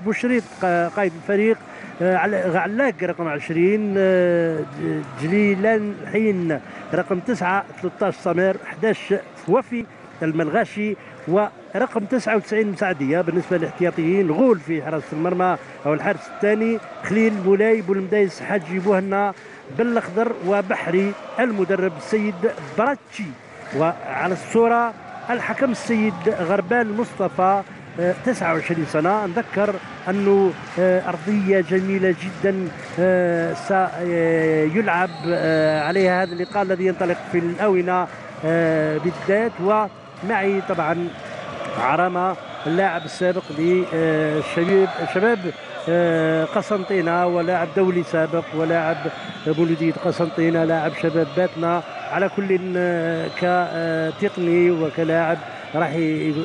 بوشريط قائد الفريق آه، علاق رقم 20 آه، جليلان حين رقم 9 13 سمير 11 وفي الملغاشي ورقم 99 مساعديه بالنسبة للاحتياطيين غول في حراسه المرمى أو الحارس الثاني خليل مولاي بولمدايس حاجي بوهنا بالأخضر وبحري المدرب السيد براتشي. وعلى الصورة الحكم السيد غربال مصطفى 29 سنة. نذكر أنه آه، أرضية جميلة جدا آه، سيلعب آه، عليها هذا اللقاء الذي ينطلق في الأونة بالذات. ومعي طبعا عرمة اللاعب السابق للشباب شباب قسنطينة ولاعب دولي سابق ولاعب مولودية قسنطينة لاعب شباب باتنا. على كل كتقني وكلاعب راح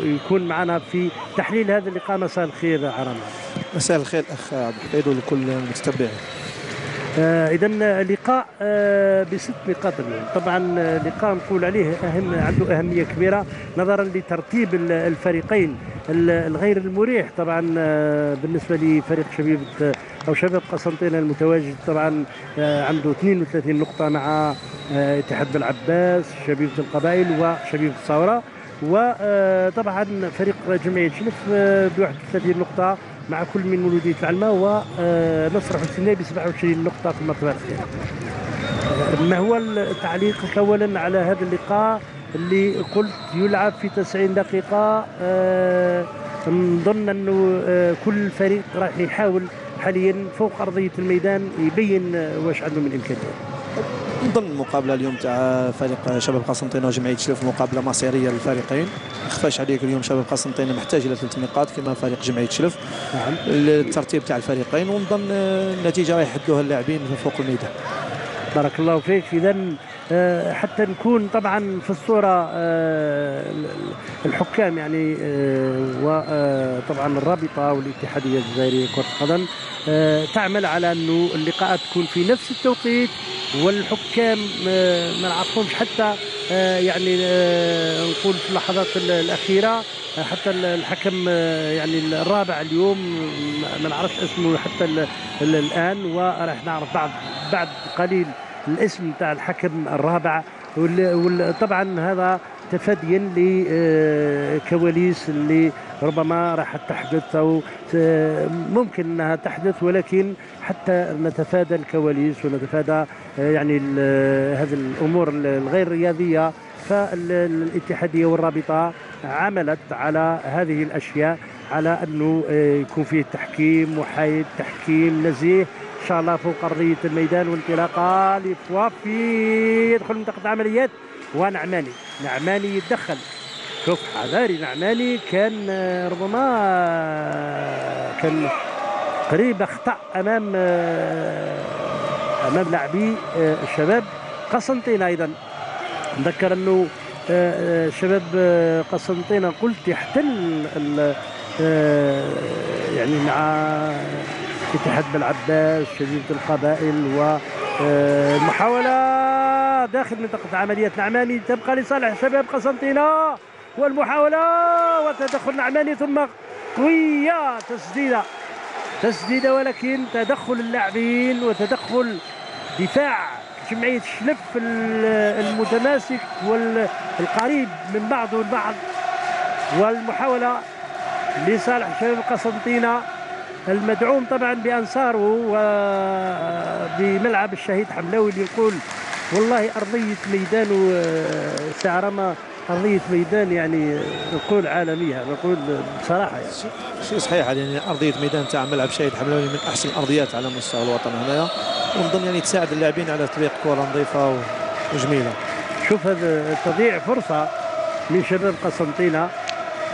يكون معنا في تحليل هذا اللقاء. مساء الخير عرم. مساء الخير أخ عبد الحميد ولكل المتتبعين. آه اذا لقاء آه بست نقاط اليوم. طبعا لقاء نقول عليه أهم عنده أهمية كبيرة نظرا لترتيب الفريقين الغير المريح. طبعا آه بالنسبة لفريق شبيبه أو شباب قسنطينة المتواجد طبعا آه، عنده 32 نقطة مع آه، اتحاد بالعباس شبيبة القبائل وشبيبة الثورة. وطبعا فريق جمعيه شلف ب 31 نقطه مع كل من مولوديه العلماء ونصر حسيني ب 27 نقطة في المرتبة الثانية. ما هو تعليقك اولا على هذا اللقاء اللي قلت يلعب في 90 دقيقة آه، نظن أنه آه، كل فريق راح يحاول حاليا فوق أرضية الميدان يبين واش عنده من امكانيات. نظن المقابلة اليوم تاع فريق شباب قسنطينة وجمعية شلف مقابلة مصيرية للفريقين. ما خفاش عليك اليوم شباب قسنطينة محتاج إلى ثلاث نقاط كما فريق جمعية شلف نعم. الترتيب تاع الفريقين ونظن النتيجة راح يحدوها اللاعبين فوق الميدان. بارك الله فيك. اذا حتى نكون طبعا في الصورة آه، الحكام يعني آه، وطبعا الرابطة والاتحادية الجزائرية لكرة القدم تعمل على أنه اللقاءات تكون في نفس التوقيت والحكام ما نعرفهمش حتى يعني نقول في اللحظات الأخيرة حتى الحكم يعني الرابع اليوم ما نعرفش اسمه حتى الآن وراح نعرف بعد بعد قليل الاسم تاع الحكم الرابع. وطبعا هذا تفاديا لكواليس اللي ربما راح تحدث أو ممكن أنها تحدث ولكن حتى نتفادى الكواليس ونتفادى يعني هذه الأمور الغير رياضية. فالاتحادية والرابطة عملت على هذه الأشياء على أنه يكون فيه تحكيم محايد تحكيم نزيه. شاء الله فوق ارضيه الميدان وانطلاقة لفوافي يدخل منطقة العمليات ونعماني. نعماني يتدخل. شوف حذاري نعماني كان ربما كان قريب أخطأ أمام أمام لاعبي الشباب قسنطينة أيضا. نذكر أنه شباب قسنطينة قلت يحتل يعني مع اتحاد بالعباس شديدة القبائل والمحاولة آه، داخل منطقة عملية نعماني تبقى لصالح شباب قسنطينة والمحاولة وتدخل نعماني ثم قوية تسديدة. تسديدة ولكن تدخل اللاعبين وتدخل دفاع جمعية شلف المتماسك والقريب من بعض البعض والمحاولة لصالح شباب قسنطينة المدعوم طبعا بأنصاره وبملعب الشهيد حملاوي اللي يقول والله أرضية ميدان سعرمه أرضية ميدان يعني نقول عالمية نقول بصراحة يعني. شيء صحيح يعني أرضية ميدان تاع ملعب الشهيد حملاوي من أحسن الأرضيات على مستوى الوطن هنايا ونظن يعني تساعد اللاعبين على تطبيق كرة نظيفة وجميلة. شوف هذا تضيع فرصة من شباب قسنطينة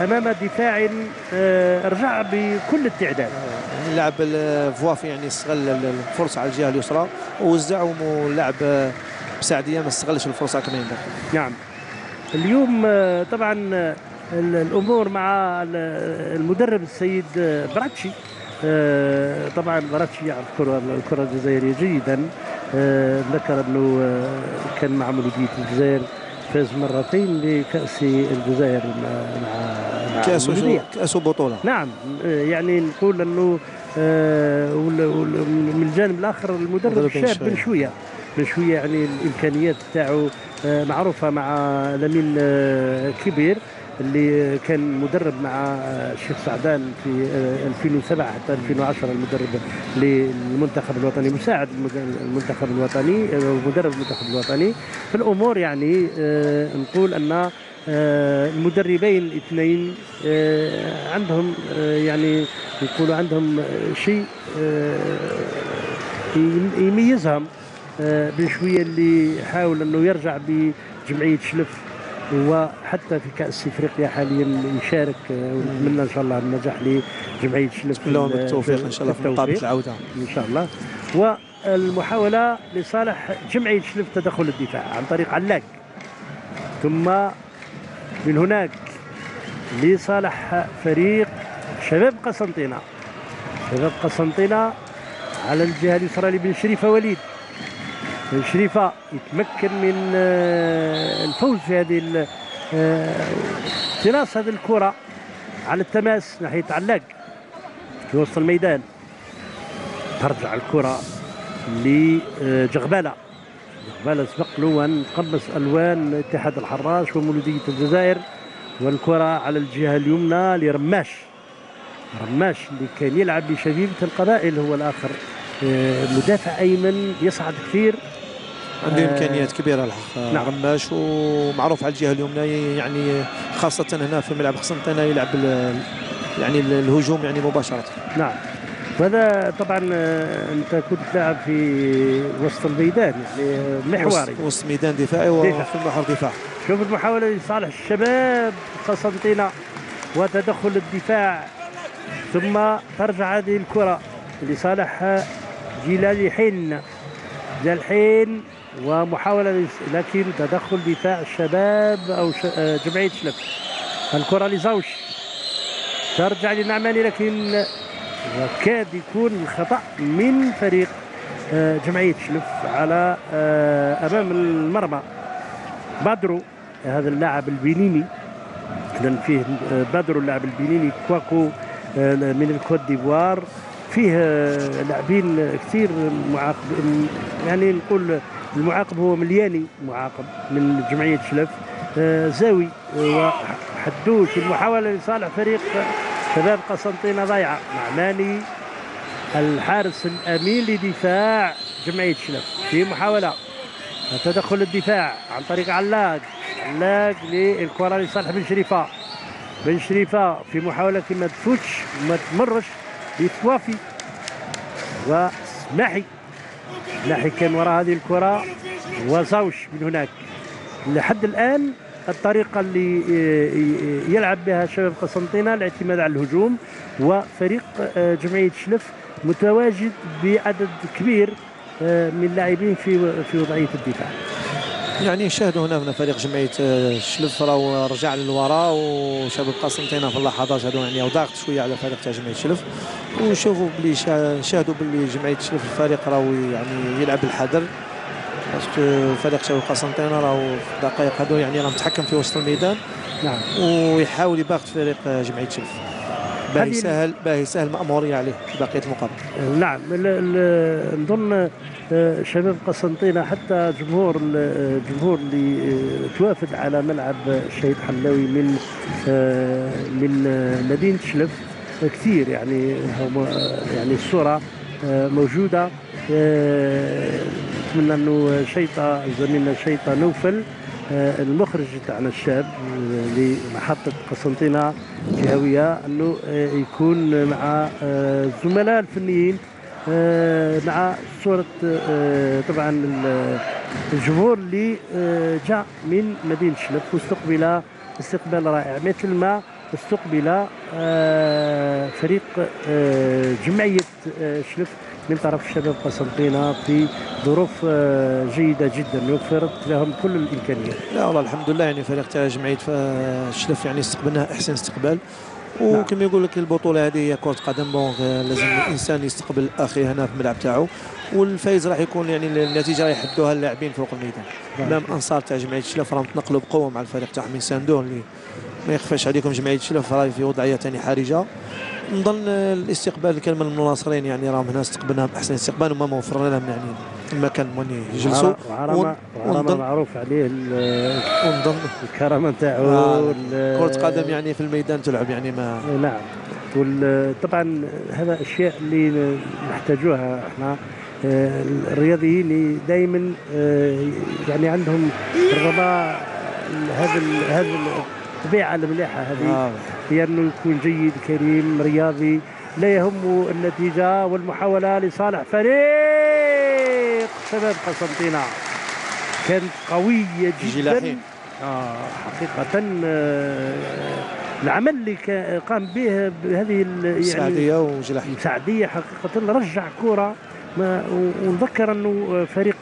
أمام دفاع آه، رجع بكل التعداد اللاعب فوافي يعني استغل الفرصة على الجهة اليسرى ووزع واللاعب بسعديه ما استغلش الفرصة كما ينبغي نعم. اليوم آه، طبعا آه، الأمور مع المدرب السيد براتشي. طبعا براتشي يعرف الكره الكرة الجزائرية جيدا. ذكر أنه كان مع مولوديه الجزائر. فاز مرتين لكأس الجزائر مع كأس المولودية. كأس وبطولة نعم آه، يعني نقول أنه آه، من الجانب الآخر المدرب شاب بن شوية. شوية بن شوية يعني الإمكانيات تاعو آه، معروفة مع لمين كبير اللي كان مدرب مع الشيخ سعدان في آه، 2007 حتى 2010 المدرب للمنتخب الوطني مساعد المنتخب الوطني مدرب المنتخب الوطني. في الأمور يعني آه، نقول أن آه، المدربين الاثنين آه، عندهم يعني يقولوا عندهم شيء يم- يميزهم آه، بن شوية اللي حاول أنه يرجع بجمعية شلف. وحتى في كأس إفريقيا حاليا يشارك آه، ونتمنى إن شاء الله النجاح لجمعية شلف لهم ال- التوفيق إن شاء الله في مقابلة. العودة. إن شاء الله. والمحاولة لصالح جمعية شلف تدخل الدفاع عن طريق علاق. ثم من هناك لصالح فريق شباب قسنطينة. شباب قسنطينة على الجهة اليسرى لبن شريفة وليد. شريفة يتمكن من آه، الفوز في هذه ال- آه، اقتناص هذه الكرة على التماس ناحية علاق في وسط الميدان. ترجع الكرة لجغبالة. جغبالة سبق له أن قمص ألوان اتحاد الحراش ومولودية الجزائر. والكرة على الجهة اليمنى لرماش. رماش اللي كان يلعب بشبيبة القبائل هو الآخر آه، مدافع أيمن يصعد كثير. عنده إمكانيات كبيرة الحق نعم. رماش ومعروف على الجهة اليمنى يعني خاصة هنا في ملعب قسنطينه يلعب يعني ال- الهجوم يعني مباشرة. نعم. وهذا طبعا آه، أنت كنت لاعب في وسط الميدان يعني محوري. وسط- ميدان دفاعي دفاع. وفي المحور دفاع شوف المحاولة لصالح الشباب قسنطينة وتدخل الدفاع. ثم ترجع هذه الكرة لصالح جلال حين. جلال حين. ومحاولة لكن تدخل دفاع الشباب أو. آه، جمعية شلف الكرة لزوش ترجع للنعماني لكن وكاد يكون الخطأ من فريق آه، جمعية شلف على آه، أمام المرمى. بدرو هذا اللاعب البنيني. اذا فيه بدرو اللاعب البنيني كواكو من الكوت ديفوار. فيه لاعبين كثير معاقب يعني نقول المعاقب هو ملياني معاقب من جمعية شلف آه، زاوي آه، وحدوش المحاولة لصالح فريق شباب قسنطينة ضايعة. نعماني الحارس الأمين لدفاع جمعية شلف. في محاولة تدخل الدفاع عن طريق علاق علاق للكرة لصالح بن شريفة. بن شريفة في محاولة ما تفوتش وما تمرش لثوافي وسماحي. سماحي كان وراء هذه الكرة وزوش من هناك. لحد الآن الطريقة اللي ي- يلعب بها شباب قسنطينة الاعتماد على الهجوم وفريق آه، جمعية شلف متواجد بعدد كبير آه، من اللاعبين في في وضعية الدفاع. يعني شاهدوا هنا من فريق جمعية آه، شلف راهو رجع للوراء وشباب قسنطينه في اللحظات هذو يعني ضاغط شوية على فريق تاع جمعية شلف وشوفوا بلي شا- شاهدوا بلي جمعية شلف الفريق راهو يعني يلعب بالحذر باسكو فريق شباب قسنطينه راهو في الدقائق هذو يعني راه متحكم في وسط الميدان. نعم. ويحاول يباغت فريق آه، جمعية شلف باهي سهل باهي سهل مأمورية عليه في بقية المقابلة نعم نظن آه، شباب قسنطينة حتى جمهور ال- الجمهور اللي آه، توافد على ملعب الشهيد حلاوي من آه، من مدينة شلف. كثير يعني يعني الصورة موجودة. نتمنى أنه شيطة زميلنا شيطة نوفل المخرج تاعنا الشاب آه، لمحطة قسنطينة الجهوية أنه آه، يكون مع آه، الزملاء الفنيين آه، مع صورة آه، طبعا ال- الجمهور اللي آه، جاء من مدينة شلف واستقبل استقبال رائع. مثل ما استقبل آه، فريق آه، جمعية آه، شلف من طرف شباب قسنطينة في ظروف آه، جيدة جدا وفرت لهم كل الإمكانيات. لا والله الحمد لله يعني فريق تاع جمعية ف- شلف يعني استقبلناه أحسن استقبال. وكما يقول لك البطولة هذه هي كرة قدم بون لازم الإنسان يستقبل أخيه هنا في الملعب تاعو. والفايز راح يكون يعني النتيجة راح يحدوها اللاعبين فوق الميدان. نعم. مام أنصار تاع جمعية شلف راهم تنقلوا بقوة مع الفريق تاعهم يساندوه اللي ما يخفاش عليكم جمعية شلف راهي في وضعية ثاني حرجة. نظن الاستقبال كان من المناصرين يعني راهم هنا استقبلناهم بأحسن استقبال وما موفرنا لهم يعني المكان وين يجلسوا. وعرما معروف عليه ونظن الكرامة نتاعو آه كرة قدم يعني في الميدان تلعب يعني ما نعم. طبعا هذا أشياء اللي نحتاجوها إحنا آه، الرياضيين دائما آه، يعني عندهم رغبه هذا هذا الطبيعه المليحة هذه. آه. هي أنه يكون جيد كريم رياضي لا يهم النتيجة والمحاولة لصالح فريق شباب قسنطينة. كانت قويه جدا. آه حقيقة آه العمل اللي قام به بهذه يعني سعدية وجلاحيه سعدية حقيقة رجع كرة. ونذكر أنه فريق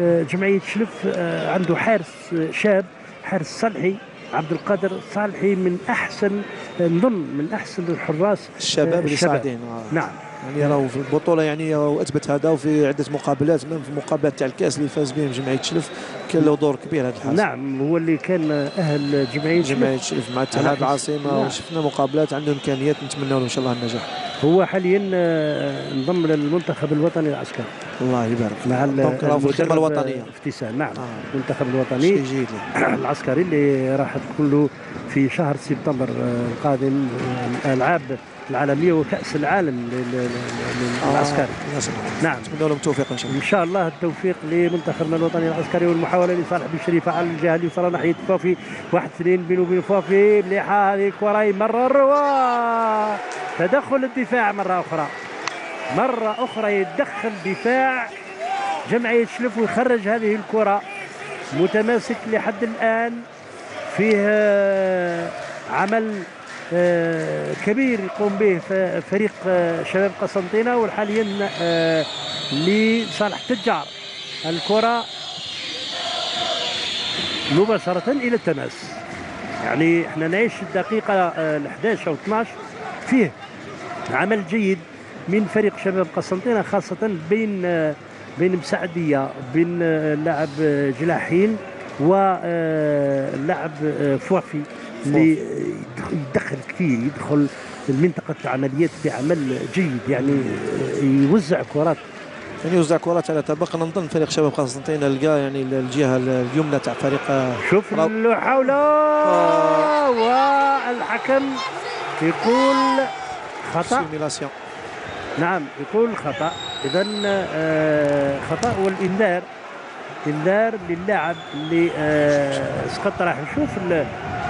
آه، جمعية شلف آه، عنده حارس شاب حارس صالحي عبد القادر صالحي من أحسن نظن من أحسن الحراس الشباب اللي صاعدين نعم. يعني راهو في البطولة يعني أثبت هذا وفي عدة مقابلات من في المقابلات تاع الكأس اللي فاز بهم جمعية شلف كان له دور كبير هذا الحارس نعم هو اللي كان أهل جمعية جمعية شلف مع اتحاد العاصمه نعم. وشفنا مقابلات عنده إمكانيات نتمنى له إن شاء الله النجاح. هو حاليا آه، انضم للمنتخب الوطني العسكري. الله يبارك. مع الخدمة الوطنية. افتسام نعم آه. المنتخب الوطني العسكري اللي راح تكون له في شهر سبتمبر آه، القادم آه، الألعاب. العالمية وكأس العالم للعسكري. آه. نعم. نتمنى لهم التوفيق إن شاء الله. إن شاء الله التوفيق لمنتخبنا الوطني العسكري والمحاولة لصالح بن على الجهه اليسرى ناحية فوفي. واحد اثنين بينه وبين فوفي. مليحه هذه الكره يمرر تدخل الدفاع مرة أخرى. مرة أخرى يتدخل دفاع. جمعيه شلف ويخرج هذه الكرة. متماسك لحد الآن. فيه عمل كبير يقوم به فريق آه، شباب قسنطينة وحاليا آه، لصالح تجار الكرة مباشرة إلى التماس يعني إحنا نعيش الدقيقة ال 11 أو 12 فيه عمل جيد من فريق شباب قسنطينة خاصة بين بين مسعديه بين اللاعب جلاحين واللاعب فوافي اللي يدخل كثير يدخل المنطقة العمليات بعمل جيد يعني يوزع كرات. يعني يوزع كرات على طبق. نظن فريق شباب قسنطينه لقى يعني الجهة اليمنى تاع فريق شوف المحاوله آه. والحكم يقول خطأ. نعم يقول خطأ. اذا آه خطأ والإنذار. انذار للاعب اللي آه سقط راح نشوف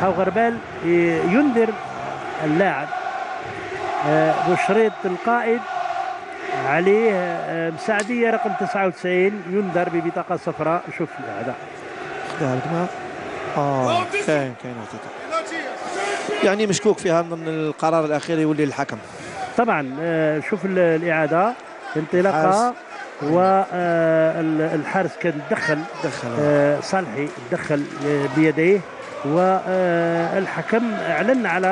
هاو غربال ينذر اللاعب. آه بشريط القائد عليه آه مساعدية رقم 99 ينذر ببطاقة صفراء. شوف هذا آه كاين كاين يعني مشكوك فيها من القرار الأخير يولي الحكم. طبعا آه شوف الإعادة. انطلاقة. والحارس كان دخل دخل. آه صالحي دخل بيديه والحكم أعلن على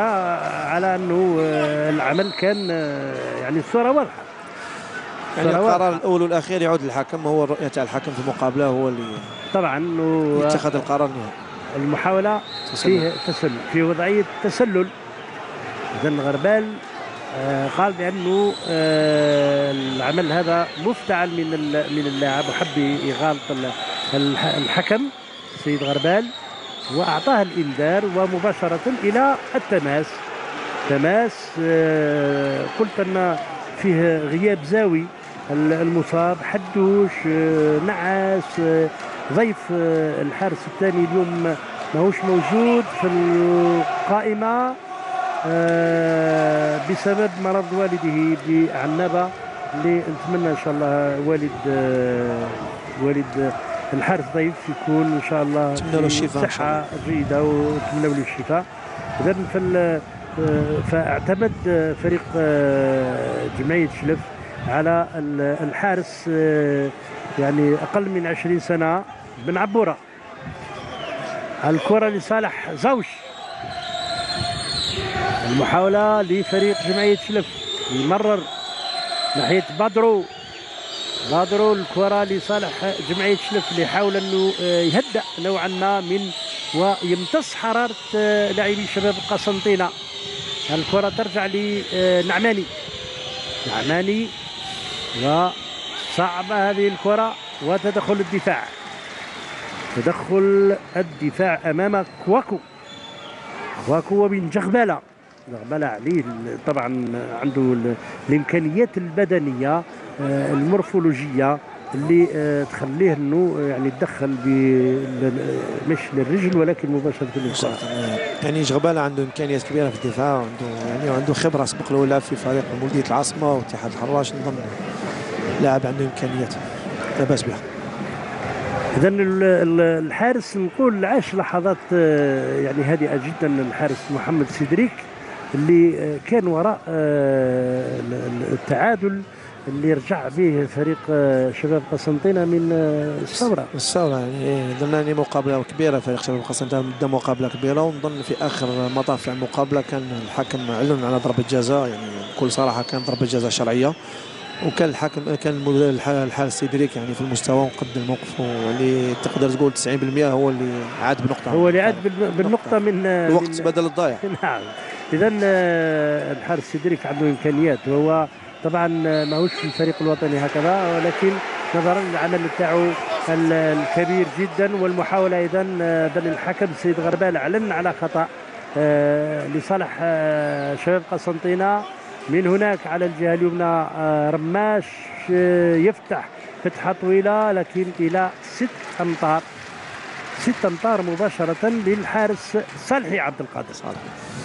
على أنه آه، العمل كان آه، يعني الصورة واضحة. يعني القرار الأول والأخير يعود للحكم هو الرؤيه تاع الحكم في المقابله هو اللي طبعا يتخذ القرار النهائي المحاولة فيه تسلل في وضعية تسلل. اذا غربال آه قال بأنه آه العمل هذا مفتعل من من اللاعب وحب يغالط الحكم سيد غربال وأعطاه الإنذار ومباشرة إلى التماس. تماس آه قلت أن فيه غياب زاوي المصاب حدوش آه نعاس آه ضيف آه، الحارس الثاني اليوم ماهوش موجود في القائمة. آه، بسبب مرض والده بعنابة اللي نتمنى إن شاء الله والد آه، والد الحارس ضيف يكون إن شاء الله صحة جيدة ونتمنى له الشفاء. إذا آه، فاعتمد فريق جمعية شلف على الحارس يعني أقل من 20 سنة بن عبورة. الكرة لصالح زوش المحاولة لفريق جمعية شلف. يمرر ناحية بدرو. بدرو الكرة لصالح جمعية شلف اللي حاول إنه آه، يهدأ نوعا ما من ويمتص حرارة آه، لاعبي شباب قسنطينة. الكرة ترجع لنعماني نعماني. وصعبه هذه الكرة وتدخل الدفاع. تدخل الدفاع أمام كواكو. كواكو وبن جغباله جغباله عليه طبعا عنده الإمكانيات البدنية آه، المورفولوجية اللي آه، تخليه إنه يعني يتدخل مش للرجل ولكن مباشرة للكره يعني جغباله عنده إمكانيات كبيرة في الدفاع وعنده يعني عنده خبرة سبق له لعب في فريق مولوديه العاصمة واتحاد الحراش نظن لاعب عنده إمكانيات لا بأس بها. اذا الحارس نقول عاش لحظات آه، يعني هادئة جدا الحارس محمد سيدريك. اللي آه، كان وراء آه، التعادل اللي رجع به فريق شباب قسنطينة من الثورة. الثورة يعني درنا يعني مقابلة كبيرة فريق شباب قسنطينة بدا مقابلة كبيرة ونظن في آخر مطاف المقابله كان الحكم اعلن على ضربة جزاء يعني بكل صراحة كان ضربة جزاء شرعية وكان الحاكم كان الحارس سيدريك يعني في المستوى وقد الموقف يعني تقدر تقول 90% هو اللي عاد بنقطة. هو اللي عاد بالنقطة من الوقت بدل الضايع. نعم. اذا آه، الحارس سيدريك عنده إمكانيات. وهو طبعا ماهوش في الفريق الوطني هكذا ولكن نظرا للعمل تاعو الكبير جدا. والمحاولة اذا آه، بل الحكم السيد غربال اعلن على خطأ آه، لصالح شباب قسنطينة. من هناك على الجهة اليمنى آه، رماش آه، يفتح فتحة طويلة لكن إلى ست أمتار. ست أمتار مباشرة للحارس صالحي عبد القادر.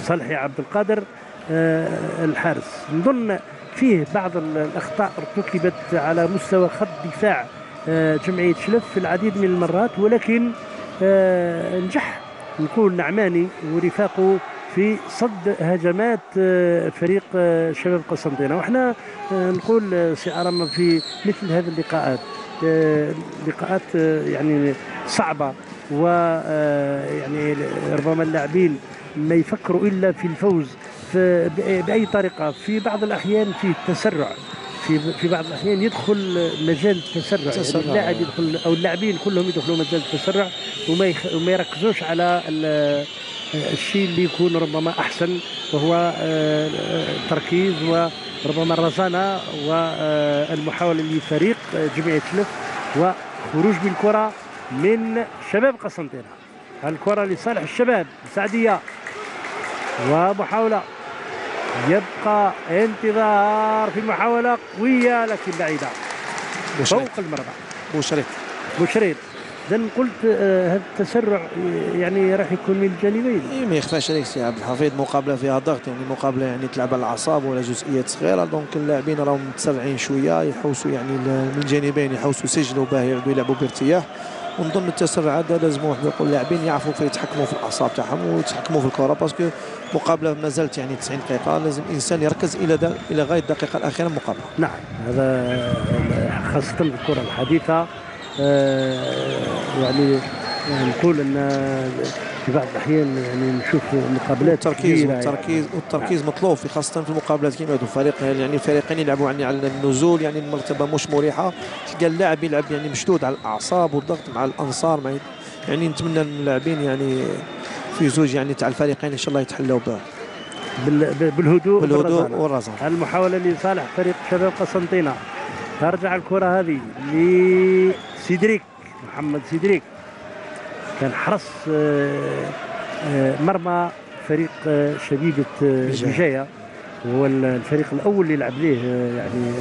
صالحي عبد القادر آه، الحارس. نظن فيه بعض الأخطاء ارتكبت على مستوى خط دفاع جمعية شلف في العديد من المرات ولكن نجح. نقول نعماني ورفاقه في صد هجمات آه، فريق آه، شباب قسنطينة. وإحنا آه، نقول سي في مثل هذه اللقاءات لقاءات يعني صعبة. ويعني ربما اللاعبين ما يفكروا إلا في الفوز بأي طريقة. في بعض الأحيان فيه تسرع في في بعض الأحيان يدخل مجال التسرع. يعني اللاعب يدخل أو اللاعبين كلهم يدخلوا مجال التسرع وما وما يركزوش على الشيء اللي يكون ربما أحسن وهو آه، التركيز وربما الرزانة والمحاولة لفريق جمعية شلف وخروج بالكره من شباب قسنطينة. الكرة لصالح الشباب السعديه ومحاولة. يبقى انتظار في محاولة قوية لكن بعيدة. فوق المرمى بوشريط بوشريط اذا قلت آه، هذا التسرع يعني راح يكون من الجانبين. إيه ما يخفاش عليك سي عبد الحفيظ مقابله فيها ضغط يعني مقابله يعني تلعب على الأعصاب ولا جزئيات صغيرة. دونك اللاعبين راهم متسرعين شوية يحوسوا يعني من الجانبين يحوسوا يسجلوا باه يعودوا يلعبوا بارتياح. ونظن التسرع هذا لازم واحد يقول اللاعبين يعرفوا كيف يتحكموا في الأعصاب تاعهم ويتحكموا في الكره parce que مقابلة ما زالت يعني 90 دقيقة لازم الإنسان يركز إلى دا إلى غاية الدقيقة الأخيرة من المقابلة. نعم هذا خاصة الكرة الحديثة آه، يعني نقول إن في بعض الأحيان يعني نشوف مقابلات التركيز والتركيز والتركيز مطلوب في خاصة في المقابلات. كيما هذو فريق يعني الفريقين يلعبوا يعني على النزول يعني المرتبة مش مريحة. تلقى اللاعب يلعب يعني مشدود على الأعصاب والضغط مع الأنصار. مع يعني نتمنى اللاعبين يعني في زوج يعني تاع الفريقين إن شاء الله يتحلوا به بالهدوء بالهدوء والرزان المحاولة لصالح فريق شباب قسنطينة. ترجع الكرة هذه لسيدريك محمد سيدريك. كان حرص آه، آه، مرمى فريق آه، شبيبة بجاية. وهو الفريق الأول اللي لعب ليه يعني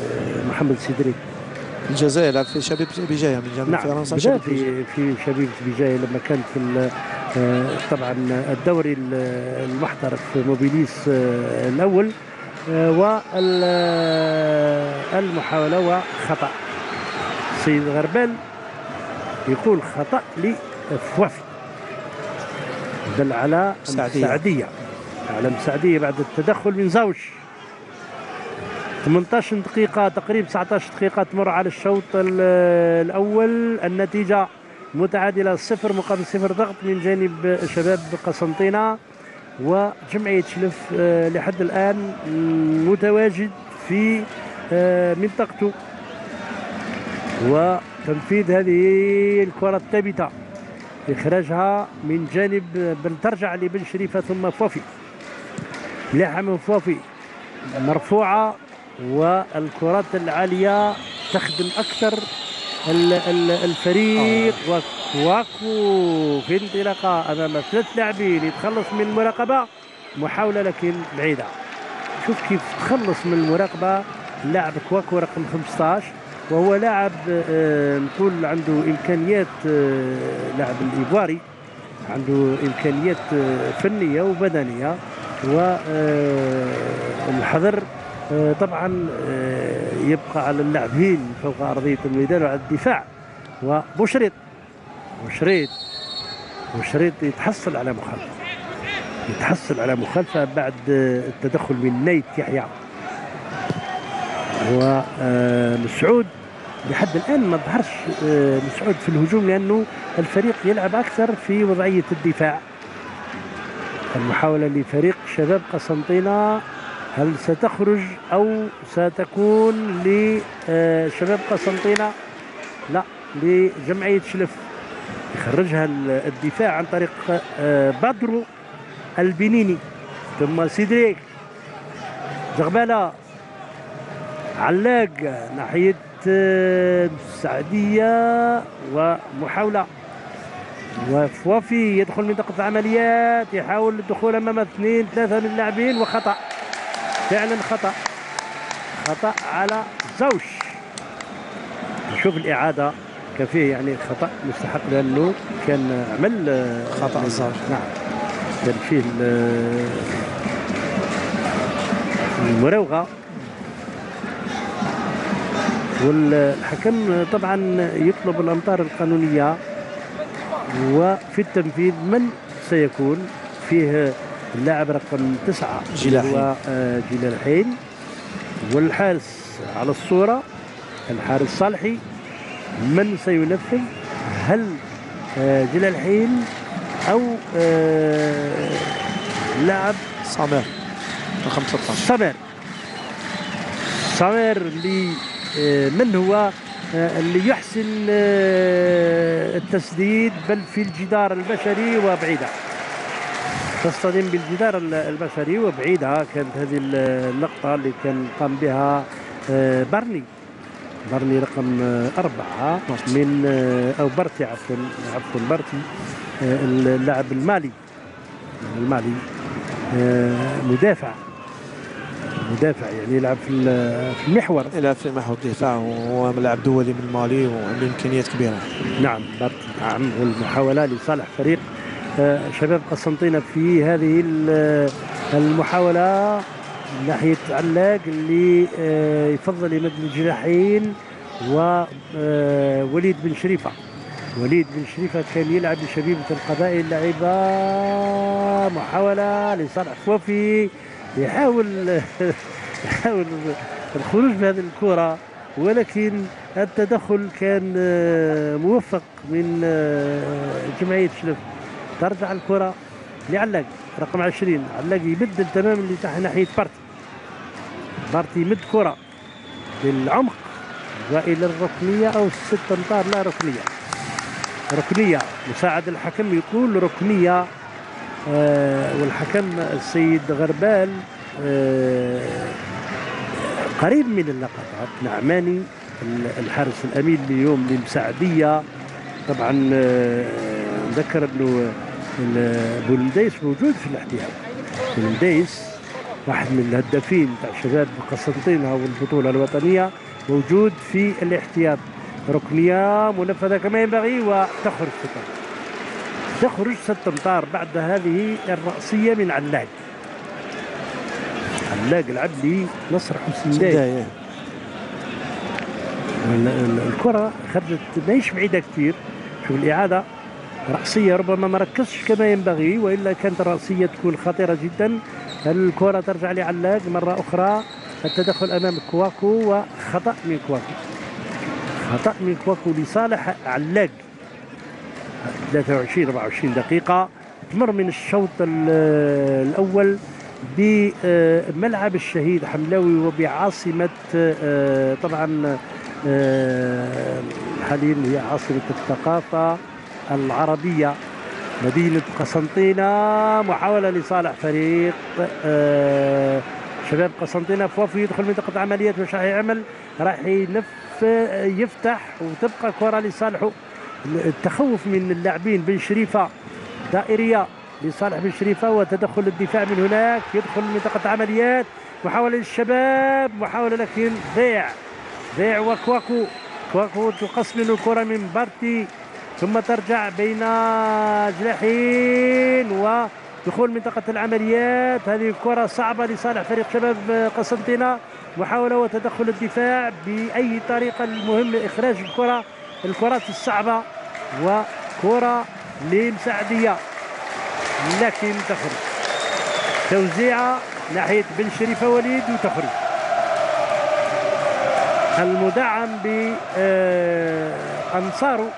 محمد سيدريك الجزائر لعب في شبيبة بجاية من جانب نعم فرنسا في في شبيبة بجاية لما كان في طبعا الدوري المحترف موبيليس الأول. والمحاولة وخطأ. سيد غربال يقول خطأ لفوافي دل على السعدية. على السعدية بعد التدخل من زوج. 18 دقيقة تقريبا 19 دقيقة تمر على الشوط الأول. النتيجة متعادلة صفر مقابل صفر ضغط من جانب شباب قسنطينة. وجمعية شلف آه، لحد الآن متواجد في آه، منطقته و تنفيذ هذه الكرة الثابتة. إخراجها من جانب بل ترجع لبن شريفة ثم فوفي. مليحة من فوفي. مرفوعة والكرات العالية تخدم أكثر الفريق. وكواكو في انطلاقة أمام ثلاث لاعبين يتخلص من المراقبة محاولة لكن بعيدة. شوف كيف تخلص من المراقبة. اللاعب كواكو رقم 15 وهو لاعب آه، نقول عنده إمكانيات آه، لاعب الإيفواري عنده إمكانيات آه، فنية وبدنية والحذر طبعا يبقى على اللاعبين فوق أرضية الميدان وعلى الدفاع. وبوشريط بوشريط بوشريط يتحصل على مخالفة يتحصل على مخالفة بعد التدخل من نيت يحيى. ومسعود لحد الآن ما ظهرش آه، مسعود في الهجوم لأنه الفريق يلعب أكثر في وضعية الدفاع. المحاولة لفريق شباب قسنطينة هل ستخرج أو ستكون لشباب قسنطينة؟ لا لجمعية شلف. يخرجها الدفاع عن طريق آه، بدرو البنيني ثم سيدريك زغبالة علاق ناحية السعدية ومحاولة. وفوافي يدخل منطقة العمليات يحاول الدخول أمام اثنين ثلاثة من اللاعبين وخطأ. فعلا خطأ. خطأ على زوج. نشوف الإعادة كان فيه يعني خطأ مستحق لأنه كان عمل خطأ الزوج نعم. كان فيه المراوغة. والحكم طبعا يطلب الأمطار القانونية وفي التنفيذ من سيكون فيه اللاعب رقم تسعة جلال جلال حين والحارس على الصورة الحارس صالحي من سينفذ؟ هل آه، جلال حين أو آه، لاعب؟ سامر رقم 16 سامر. سامر اللي آه، من هو؟ آه، اللي يحسن آه، التسديد بل في الجدار البشري وبعيدة. تصطدم بالجدار البشري وبعيدة كانت هذه اللقطة اللي كان قام بها برني. برني رقم أربعة من أو برتي عفوا عفوا برتي اللاعب المالي المالي مدافع. مدافع يعني يلعب في في المحور. يلعب في محور الدفاع وهو ملاعب دولي من مالي وعنده إمكانيات كبيرة. نعم نعم والمحاولة لصالح فريق. آه، شباب قسنطينه في هذه المحاولة ناحية علاق اللي آه، يفضل يمد الجناحين ووليد آه، بن شريفة. وليد بن شريفة كان يلعب لشبيبة القبائل لعبة محاولة لصالح فوفي يحاول يحاول الخروج بهذه الكرة ولكن التدخل كان آه، موفق من آه، جمعية شلف. ترجع الكرة لعلاق رقم 20 علاق يبدل تماما ناحية بارتي. بارتي يمد كرة للعمق والى الركنية أو الست أمتار لا ركنية. ركنية مساعد الحكم يقول ركنية آه، والحكم السيد غربال آه، قريب من اللقطات نعماني الحارس الأمين اليوم لمساعدية. طبعا آه، ذكر إنه بولنديس موجود في الاحتياط. بولنديس واحد من الهدافين تاع شباب قسنطينه والبطولة الوطنية موجود في الاحتياط. ركنيه منفذه كما ينبغي وتخرج ستة تخرج ست أمتار بعد هذه الرأسية من علاق علاق لعب لي نصر حسين الكرة خرجت ماهيش بعيدة كثير شوف الإعادة رأسية ربما ما ركزش كما ينبغي وإلا كانت الرأسية تكون خطيرة جدا. الكرة ترجع لعلاق مرة أخرى. التدخل أمام كواكو وخطأ من كواكو. خطأ من كواكو لصالح علاق 23 24 دقيقة. تمر من الشوط الأول بملعب الشهيد حملاوي وبعاصمة طبعا حاليا هي عاصمة الثقافة العربية مدينة قسنطينة. محاولة لصالح فريق آه، شباب قسنطينة. فوفي يدخل منطقة عمليات واش راح يعمل راح ينف يفتح وتبقى كرة لصالحه. التخوف من اللاعبين بن شريفة. دائرية لصالح بن شريفة وتدخل الدفاع من هناك. يدخل منطقة عمليات. محاولة للشباب محاولة لكن ضيع. ضيع وكواكو. كواكو تقص منه الكرة من بارتي. ثم ترجع بين جلاحين ودخول منطقة العمليات. هذه كرة صعبة لصالح فريق شباب قسنطينة. محاولة وتدخل الدفاع بأي طريقة المهم إخراج الكرة. الكرات الصعبة وكرة لمساعدية لكن تخرج. توزيعة ناحية بن شريفة وليد وتخرج. المدعم بأنصاره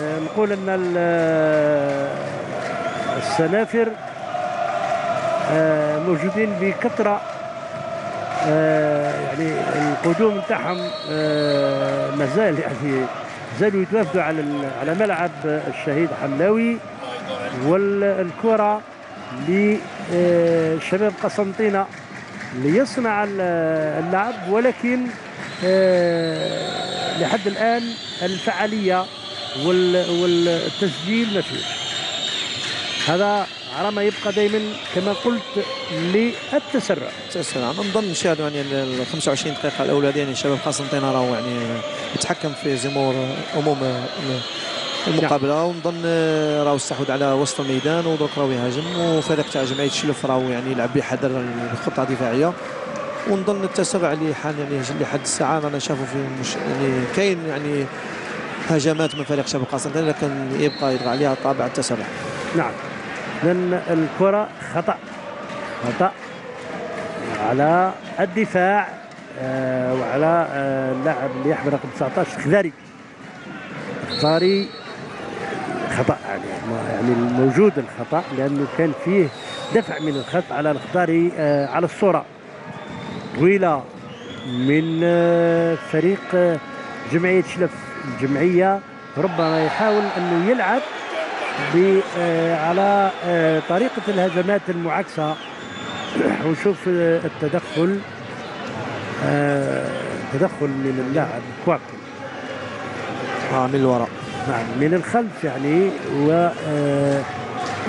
آه، نقول أن آه، السنافر آه، موجودين بكثرة يعني القدوم تاعهم مازال يعني زالوا يتوافدوا على على ملعب الشهيد حملاوي والكرة لشباب قسنطينة ليصنع اللعب ولكن آه، لحد الآن الفعالية والتسجيل ما فيش. هذا على ما يبقى دائما كما قلت للتسرع. التسرع نظن نشاهدوا يعني ال 25 دقيقة الأولى يعني شباب قسنطينه راهو يعني يتحكم في زمور اموم المقابلة. ونظن راهو استحوذ على وسط الميدان ودرك راهو يهاجم وفريق تاع جمعية الشلف راهو يعني يلعب بحذر الخطة الدفاعية. ونظن التسرع اللي حال يعني لحد الساعة رانا شافوا في مش يعني كاين يعني هجمات من فريق شباب قسنطينه لكن يبقى يطغى عليها طابع التسرع. نعم. لأن الكرة خطأ. خطأ على الدفاع آه وعلى آه اللاعب اللي يحمل رقم 19 خذاري. خذاري خطأ يعني يعني الموجود الخطأ لأنه كان فيه دفع من الخط على الخضاري آه على الصورة. طويلة من آه فريق آه جمعية شلف الجمعية. ربما يحاول أنه يلعب على آه طريقة الهجمات المعاكسة. ونشوف آه التدخل آه تدخل من اللاعب كواكو آه من الوراء نعم من الخلف يعني.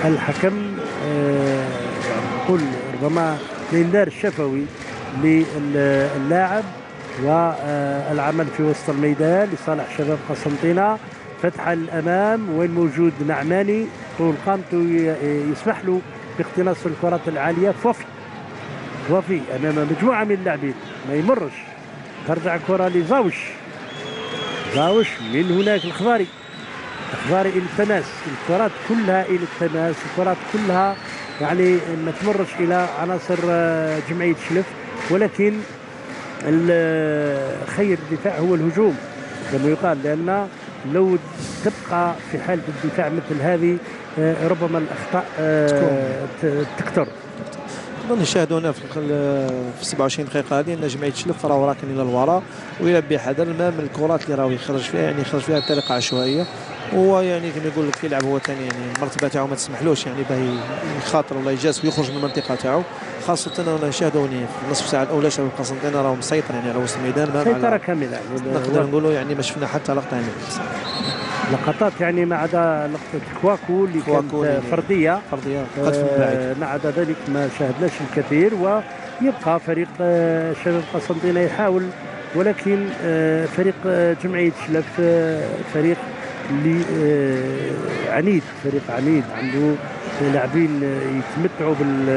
والحكم آه، يعني نقول ربما الانذار الشفوي للاعب والعمل في وسط الميدان لصالح شباب قسنطينة. فتح الأمام وين موجود نعماني طول قامته يسمح له باقتناص الكرات العالية. فوفي وفي أمام مجموعة من اللاعبين. ما يمرش. ترجع كره لزاوش. زاوش من هناك الخضاري أخبار إلى التماس. الكرات كلها إلى التماس. الكرات كلها يعني ما تمرش إلى عناصر آه، جمعية شلف. ولكن خير الدفاع هو الهجوم. كما يقال لأن لو تبقى في حاله الدفاع مثل هذه آه، ربما الأخطاء آه، تكثر نشاهدوا هنا في في 27 دقيقة هذه أن جمعية شلف راه راكن إلى الوراء ويلعب بحذر ما من الكرات اللي راه يخرج فيها يعني يخرج فيها بطريقة عشوائية. هو يعني كما يقول لك يلعب هو ثاني يعني المرتبة تاعو ما تسمحلوش يعني باه يخاطر ولا يجاز ويخرج من المنطقة تاعو. خاصة أنا نشاهدوا يعني في النصف ساعة الأولى شباب قسنطينه راهو مسيطر يعني على وسط الميدان سيطرة كاملة. يعني نقدر نقولوا يعني ما شفنا حتى لقطة يعني. لقطات يعني ما عدا لقطة كواكو اللي كانت يعني فردية. فردية آه ما عدا ذلك ما شاهدناش الكثير ويبقى فريق آه شباب قسنطينه يحاول ولكن آه فريق آه جمعية شلف فريق اللي آه، عنيد فريق عنيد عنده لاعبين يتمتعوا بال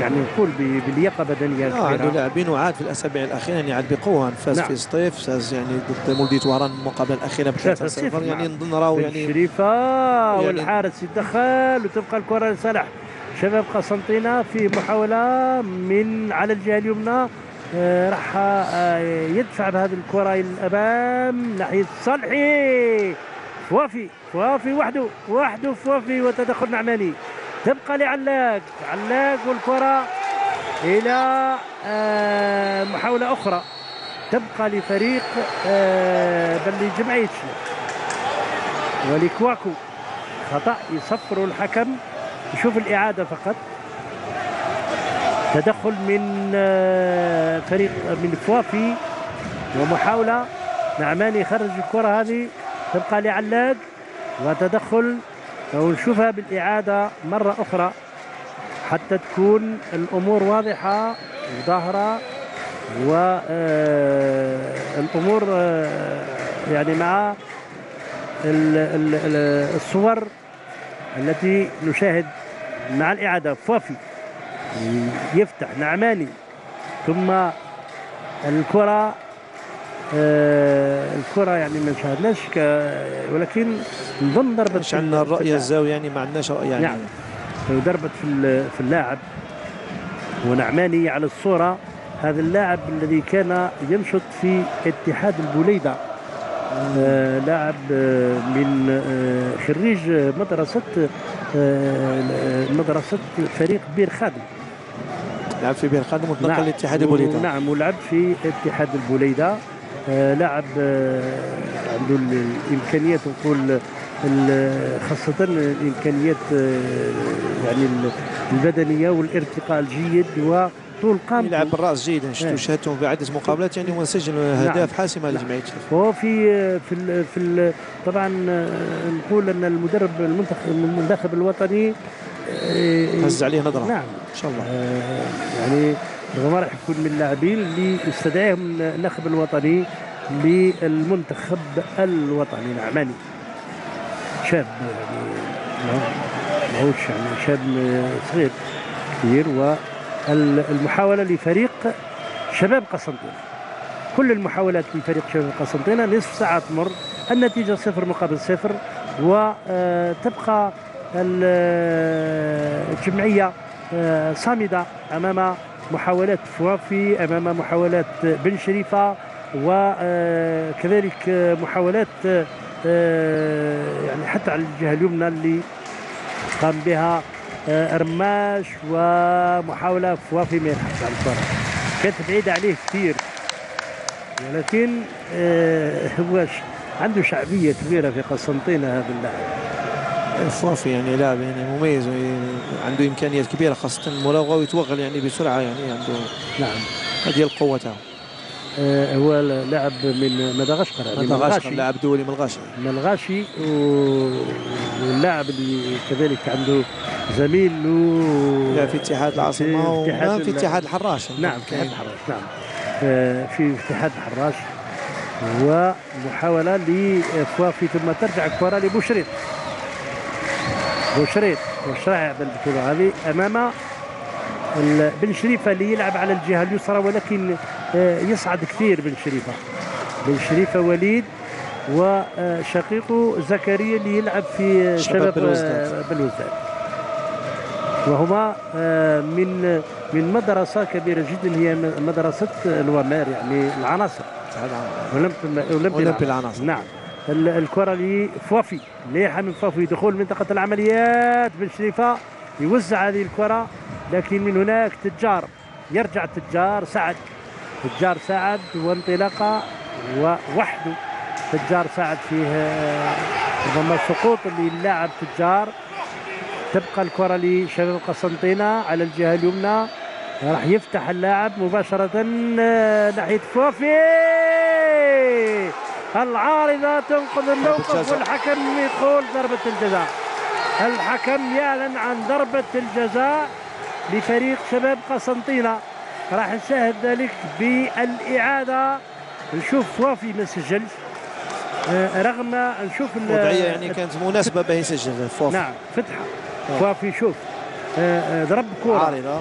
يعني نقول باللياقه بدنية آه عنده لاعبين وعاد في الأسابيع الأخيرة يعني عاد بقوة فاز نعم. في سطيف فاز يعني ضد مولدية وهران المقابله الأخيرة بثلاثة صفر يعني نظن راهو يعني شريفه يعني والحارس يتدخل وتبقى الكرة لصالح. شباب قسنطينة في محاولة من على الجهة اليمنى آه راح آه يدفع بهذه الكرة إلى الأمام ناحية صالحي. فوافي فوافي وحده وحده فوافي وتدخل نعماني تبقى لعلاق علاق والكرة إلى آه، محاولة أخرى. تبقى لفريق آه، بل لجمعية ولكواكو خطأ يصفر الحكم. يشوف الإعادة فقط. تدخل من آه، فريق من فوافي ومحاولة نعمان يخرج الكرة هذه. تبقى لعلاق وتدخل ونشوفها بالإعادة مرة أخرى حتى تكون الأمور واضحة وظاهرة والأمور آه، يعني مع الصور التي نشاهد مع الإعادة. فوفي يفتح نعماني ثم الكرة آه الكرة يعني ما شاهدناش ولكن نظن ضربة مش عندنا الرؤية الزاوية يعني ما عندناش رؤية يعني. نعم. ضربت في في اللاعب. ونعماني على الصورة هذا اللاعب الذي كان ينشط في اتحاد البوليدة. آه لاعب آه من آه خريج مدرسة آه مدرسة فريق بير خادم. لعب في بير خادم وتنقل نعم. لاتحاد البوليدة. نعم. ولعب في اتحاد البوليدة. آه لاعب آه عنده الإمكانيات نقول خاصة الإمكانيات آه يعني البدنية والارتقاء الجيد و طول قامته. يلعب بالراس جيدا شفتوا شاهدتهم في عدة مقابلات يعني وسجل اهداف نعم. حاسمه لجمعيه هو في في ال في ال طبعا نقول أن المدرب المنتخب المنتخب الوطني هز عليه نظرة. نعم. إن شاء الله. آه يعني ربما راح يكون من اللاعبين اللي يستدعيهم النخب الوطني للمنتخب الوطني نعماني شاب يعني ماهوش يعني شاب صغير كبير والمحاولة لفريق شباب قسنطينة. كل المحاولات لفريق شباب قسنطينة نصف ساعة تمر النتيجة صفر مقابل صفر وتبقى الجمعية صامدة أمام محاولات فوافي أمام محاولات بن شريفة وكذلك محاولات يعني حتى على الجهة اليمنى اللي قام بها رماش ومحاولة فوافي ما يلحق على الكرة كانت بعيدة عليه كثير. ولكن هو عنده شعبية كبيرة في قسنطينة هذا اللاعب. صافي يعني لاعب يعني مميز عنده إمكانيات كبيرة خاصة المراوغه ويتوغل يعني بسرعة يعني عنده نعم. هذه القوة تاعو. آه هو لاعب من مدغشقر يعني مدغشقر لاعب دولي ملغاشي ملغاشي واللاعب اللي كذلك عنده زميل و... لا في اتحاد العاصمة في اتحاد, في اتحاد الحراش نعم في اتحاد الحراش نعم. في اتحاد الحراش ومحاولة لفوافي ثم ترجع الكرة لبوشريط بوشريط وشرع بالبطولة هذه أمام بن شريفة اللي يلعب على الجهة اليسرى ولكن آه، يصعد كثير بن شريفة. بن شريفة وليد وشقيقه زكريا اللي يلعب في شباب بلوزداد وهما آه، من من مدرسة كبيرة جدا هي مدرسة الومار يعني العناصر. أولمبي العناصر. نعم. الكرة لفوفي مليحة من فوفي. دخول منطقة العمليات بن شريفة. يوزع هذه الكرة. لكن من هناك تجار. يرجع تجار سعد. تجار سعد وانطلاقة ووحده. تجار سعد فيه ربما سقوط للاعب تجار. تبقى الكرة لشباب قسنطينة على الجهة اليمنى. راح يفتح اللاعب مباشرة ناحية فوفي. العارضة تنقذ الموقف والحكم يقول ضربة الجزاء. الحكم يعلن عن ضربة الجزاء لفريق شباب قسنطينة. راح نشاهد ذلك بالإعادة. نشوف وافي ما سجلش آه، رغم نشوف الوضعية يعني كانت مناسبة به يسجل فوفي نعم فتحة. فوفي شوف. آه، آه، ضرب كورة. عارضة.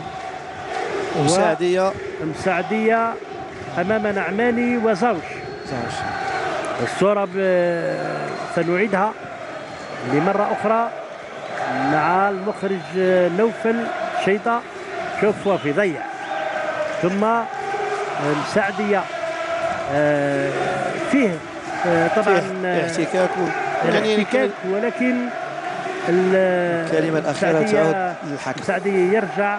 مساعدية. مساعدية أمام نعماني وزوج. زوج. الصورة سنعيدها لمرة أخرى مع المخرج نوفل شيطة شوف وفي ضيع ثم المساعدية آه، فيه آه، طبعا احتكاك يعني احتكاك ولكن الكلمة الأخيرة تعود للحكم. المساعدية يرجع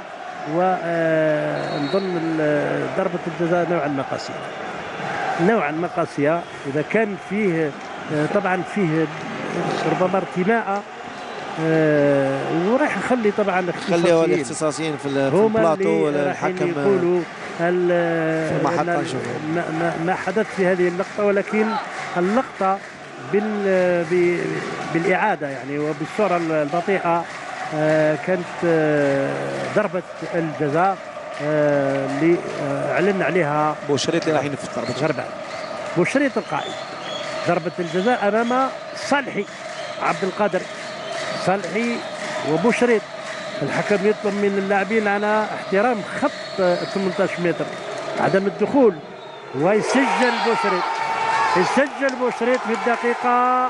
ونظن آه، ضربة الجزاء نوعا ما قاسية. نوعا ما قاسية. إذا كان فيه طبعا فيه ربما ارتماء آه، وراح يخلي طبعا خليوا الاختصاصيين. الاختصاصيين في البلاطو الحكم يقولوا ال- في المحطة. ما, ما, حدث في هذه اللقطة ولكن اللقطة بال بالإعادة يعني وبالصورة البطيئة آه، كانت آه، ضربة الجزاء. آه، اللي آه، أعلن عليها بوشريط اللي راح ينفذ ضربه غربان بوشريط القائد. ضربة الجزاء أمام صالحي عبد القادر. صالحي وبوشريط الحكم يطلب من اللاعبين على احترام خط آه، 18 متر. عدم الدخول. ويسجل بوشريط يسجل بوشريط في الدقيقة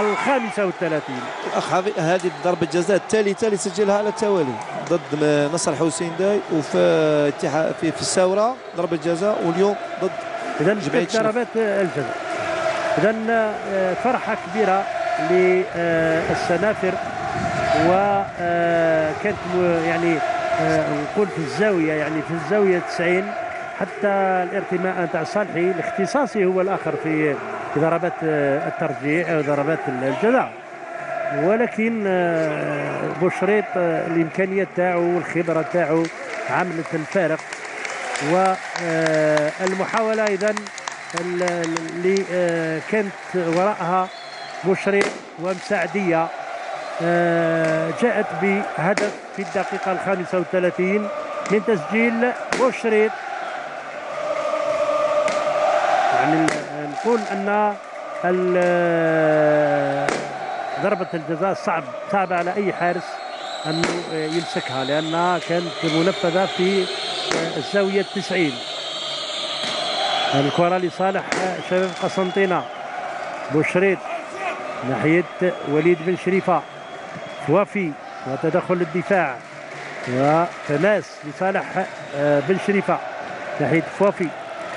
الخامسة والثلاثين. الاخ هذه ضربة جزاء الثالثه اللي سجلها على التوالي. ضد نصر حسين داي وفي في, في الساوره ضربة جزاء واليوم ضد إذا شرف. ضربات الجزاء. إذا آه، فرحة كبيرة للسنافر وكانت يعني آه، نقول في الزاوية يعني في الزاوية 90 حتى الارتماء تاع صالحي الاختصاصي هو الآخر في ضربات آه، الترجيع أو ضربات الجزاء. ولكن آه، بوشريط آه، الإمكانيات تاعو والخبرة تاعو عملت الفارق. والمحاولة إذا اللي آه، كانت وراءها بشري ومساعدية آه، جاءت بهدف في الدقيقة الخامسة والثلاثين من تسجيل بوشريط يعني نقول أن ال- ضربة الجزاء صعب صعب على أي حارس أنه يمسكها لأنها كانت منفذة في الزاوية التسعين. الكرة لصالح شباب قسنطينة. بوشريط ناحية وليد بن شريفة. وفي وتدخل الدفاع. وتماس لصالح بن شريفة. ناحية فوفي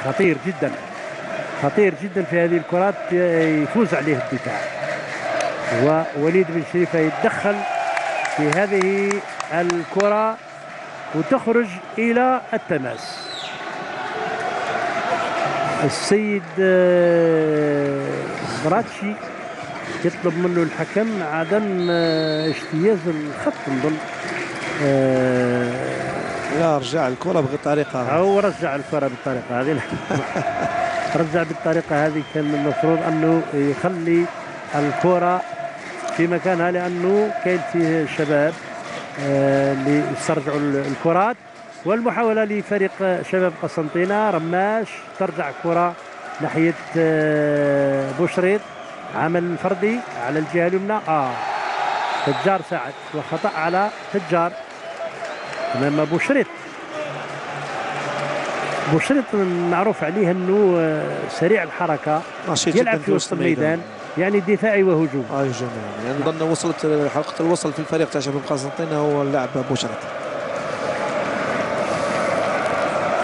خطير جدا. خطير جدا في هذه الكرات يفوز عليه الدفاع. ووليد بن شريفة يتدخل في هذه الكرة وتخرج إلى التماس. السيد آه، براتشي يطلب منه الحكم عدم آه، اجتياز الخط نظن آه، لا رجع الكرة بطريقه أو رجع الكرة بالطريقة هذه رجع بالطريقة هذه كان المفروض أنه يخلي الكرة في مكانها لأنه كاين فيه شباب آه، اللي يسترجعوا ال- الكرات. والمحاولة لفريق شباب قسنطينة رماش ترجع كرة ناحية آه، بوشريط. عمل فردي على الجهة اليمنى. آه. تجار ساعد وخطأ على تجار. امام بوشريط. بوشريط معروف عليه أنه آه، سريع الحركة نشيط يلعب في وسط الميدان يعني دفاعي وهجوم. آه جميل. يعني نظن وصلت حلقة الوصل في الفريق تاع شباب قسنطينه هو اللاعب بوشريط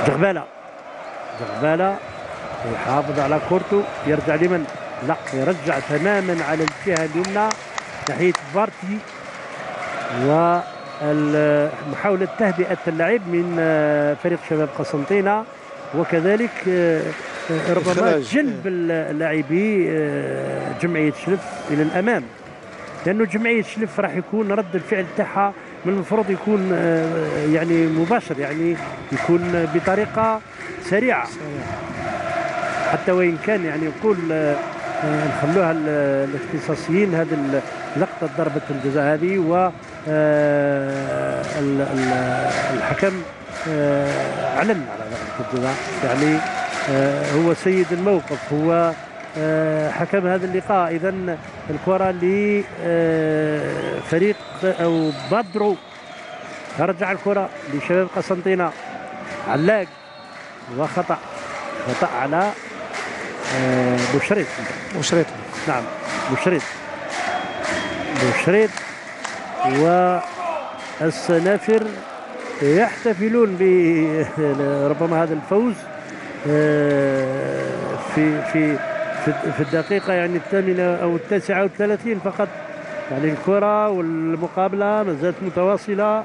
جغبالة جغبالة يحافظ على كورته يرجع لمن؟ لا يرجع تماما على الجهة اليمنى ناحية بارتي ومحاولة تهدئة اللعب من آه، فريق شباب قسنطينة. وكذلك آه، ربما. جلب اللاعبي آه، جمعية شلف إلى الأمام. لأنه جمعية شلف راح يكون رد الفعل تاعها من المفروض يكون يعني مباشر يعني يكون بطريقة سريعة. حتى وإن كان يعني يقول آه، نخلوها ال- الاختصاصيين هذه لقطة ضربة الجزاء هذه و آه، ال- ال- الحكم آه، أعلن على ضربة الجزاء. يعني آه، هو سيد الموقف هو حكم هذا اللقاء. اذا الكرة لفريق أو بدرو. ترجع الكرة لشباب قسنطينة. علاق وخطأ. خطأ على بوشريط بوشريط نعم بوشريط بوشريط والسنافر يحتفلون بربما هذا الفوز آه، في في في في الدقيقة يعني الثامنة أو التاسعة والثلاثين فقط. يعني الكرة والمقابلة ما زالت متواصلة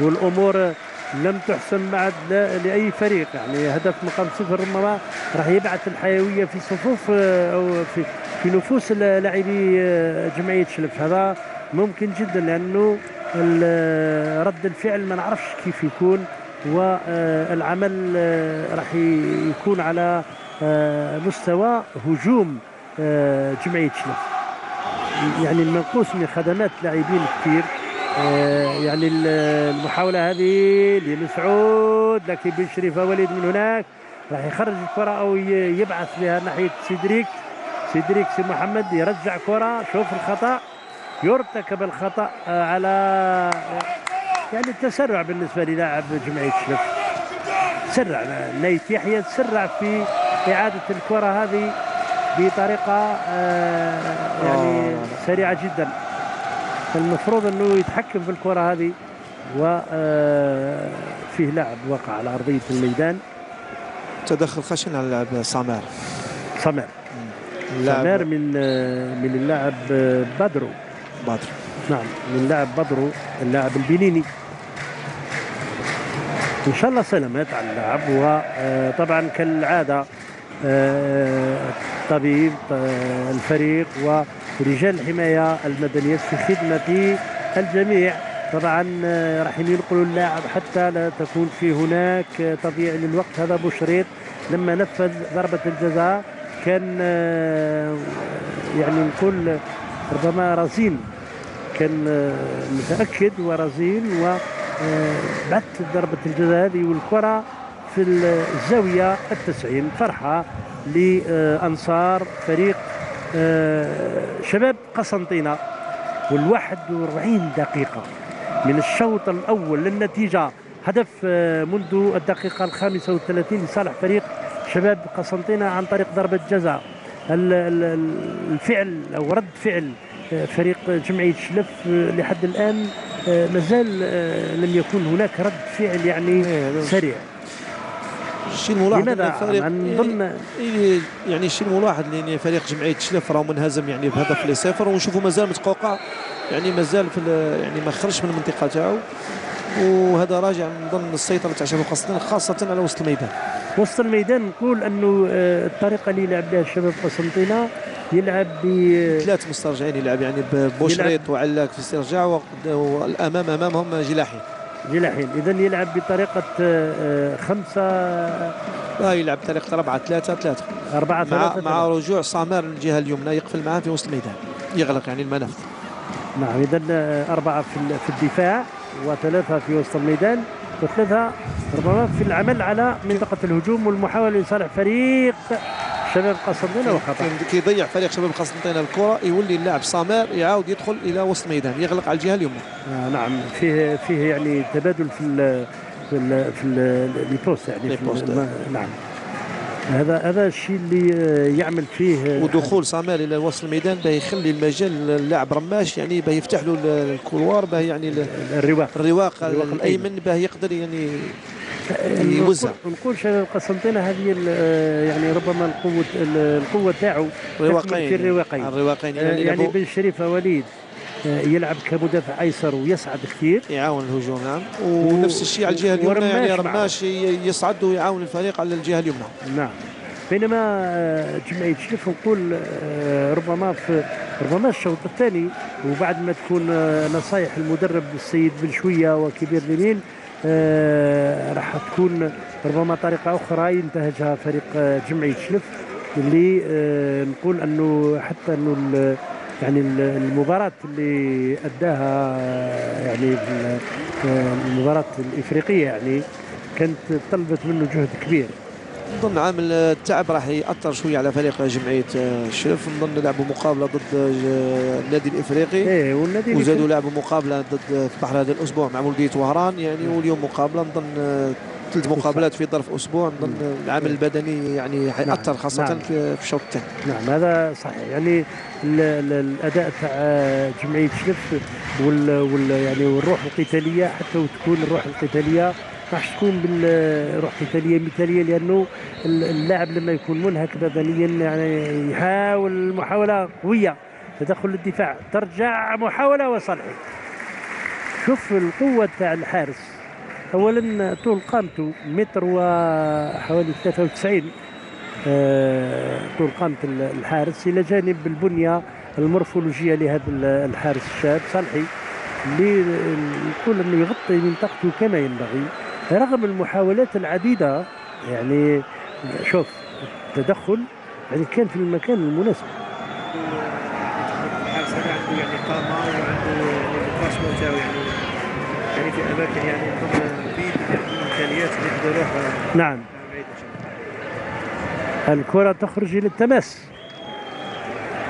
والأمور لم تحسن بعد لا- لأي فريق. يعني هدف مقام صفر ربما راح يبعث الحيوية في صفوف آه، أو في في نفوس لاعبي آه، جمعية شلف. هذا ممكن جدا لأنه ال- رد الفعل ما نعرفش كيف يكون والعمل آه، راح يكون على آه، مستوى هجوم آه، جمعية شلف. يعني المنقوص من خدمات لاعبين كثير آه، يعني ال- المحاولة هذه لمسعود لكن بشريفة وليد من هناك راح يخرج الكرة أو يبعث بها ناحية سيدريك. سيدريك سي محمد يرجع كرة شوف الخطأ يرتكب الخطأ آه، على يعني التسرع بالنسبة للاعب جمعية شلف سرع نايف يحيى تسرع في إعادة الكرة هذه بطريقة آه، يعني آه. سريعة جدا. المفروض أنه يتحكم في الكرة هذه وفيه لاعب وقع على أرضية الميدان. تدخل خشن على اللاعب سامر سمر اللاعب من آه، من اللاعب آه، بدرو. بدر نعم من اللاعب بدرو اللاعب البنيني. إن شاء الله سلامات على اللاعب وطبعا كالعادة آه، طبيب آه، ورجال الحماية المدنية في خدمة الجميع. طبعا آه، راح ينقلوا اللاعب حتى لا تكون في هناك آه، تضييع للوقت. هذا بوشريط لما نفذ ضربة الجزاء كان آه، يعني نقول ربما رزين. كان متأكد ورزين وبعث ضربة الجزاء هذه والكرة في الزاوية التسعين. فرحة لأنصار فريق شباب قسنطينة والواحد وأربعين دقيقة من الشوط الأول للنتيجة. هدف آه، منذ الدقيقة الخامسة والثلاثين لصالح فريق شباب قسنطينة عن طريق ضربة جزاء. ال- ال- ال- الفعل أو رد فعل آه، فريق جمعيه شلف آه، لحد الآن آه، مازال آه، لم يكن هناك رد فعل يعني إيه، سريع. الشيء الملاحظ لماذا من يعني- ضمن يعني يعني الشيء الملاحظ لأن فريق جمعيه شلف راه منهزم يعني بهدف لصفر ونشوفوا مازال متقوقع يعني مازال في يعني ما خرجش من المنطقة تاعو. وهذا راجع من ضمن السيطرة تاع شباب قسنطين خاصة على وسط الميدان. وسط الميدان نقول أنه آه، الطريقة اللي يلعب بها الشباب قسنطينه يلعب ب ثلاث مسترجعين يلعب يعني بوشريط وعلاك في استرجاع والأمام أمامهم جلاحي جلاحين اذا يلعب بطريقة آه، آه، خمسة لا يلعب بطريقة 4 3 3 أربعة مع ثلاثة مع رجوع سامر للجهه اليمنى يقفل معاه في وسط الميدان. يغلق يعني المنافذ نعم اذا آه، أربعة في ال- في الدفاع وثلاثة في وسط الميدان. وثلاثة ربما في العمل على منطقة الهجوم والمحاولة لصالح فريق شباب قسنطينة وخطأ. كان كيضيع فريق شباب قسنطين الكرة يولي اللاعب سامر يعاود يدخل إلى وسط الميدان يغلق على الجهة اليمنى. آه، نعم. فيه فيه يعني تبادل في ال في ال في ال- ال poste يعني لي في poste. نعم. هذا هذا الشيء اللي آه، يعمل فيه آه، ودخول سامر إلى وسط الميدان باه يخلي المجال للاعب رماش يعني باه يفتح له ال- الكولوار باه يعني ال- الرواق. الرواق الأيمن. باه يقدر يعني يوزع. نقول شباب قسنطينة هذه ال- آه، يعني ربما القوة ال- القوة تاعو في رواقين الرواقين الرواقين آه، يعني, يعني بن شريفة وليد آه، يلعب كمدافع أيسر ويصعد كثير. يعاون الهجوم نعم. ونفس الشيء على الجهة اليمنى يعني. رماش يصعد ويعاون الفريق على الجهة اليمنى. نعم. بينما جمعية شلف نقول ربما في ربما الشوط الثاني وبعد ما تكون نصائح المدرب السيد بن شوية وكبير لمين راح تكون ربما طريقة أخرى ينتهجها فريق آه، جمعية شلف اللي آه، نقول أنه حتى أنه ال- يعني ال- المباراة اللي أداها آه، يعني آه، المباراة الإفريقية يعني كانت طلبت منه جهد كبير. نظن عامل التعب راح يأثر شوية على فريق جمعية الشرف نظن لعبوا مقابلة ضد آه، النادي الإفريقي. إيه والنادي وزادوا لعبوا مقابلة ضد في بحر هذا الأسبوع مع مولوديه وهران. يعني واليوم مقابلة نظن آه، ثلاث مقابلات في ظرف أسبوع. نظن العامل البدني يعني حيأثر خاصة نعم. في الشوط الثاني. نعم هذا صحيح. يعني ال- ال- الأداء تاع جمعية شلف وال, وال يعني والروح القتالية حتى وتكون الروح القتالية ما راحش تكون بالروح قتاليه مثاليه لأنه ال- اللاعب لما يكون منهك بدنيا يعني يحاول محاولة قوية تدخل الدفاع ترجع محاولة وصلحي. شوف القوة تاع الحارس. اولا طول قامته متر وحوالي 93 آه، طول قامة الحارس إلى جانب البنية المورفولوجية لهذا الحارس الشاب صالحي. اللي نقول انه يغطي منطقته كما ينبغي. رغم المحاولات العديدة يعني شوف التدخل يعني كان في المكان المناسب. يعني قامه وعنده يعني يعني في اماكن يعني نعم. الكرة تخرج إلى التماس.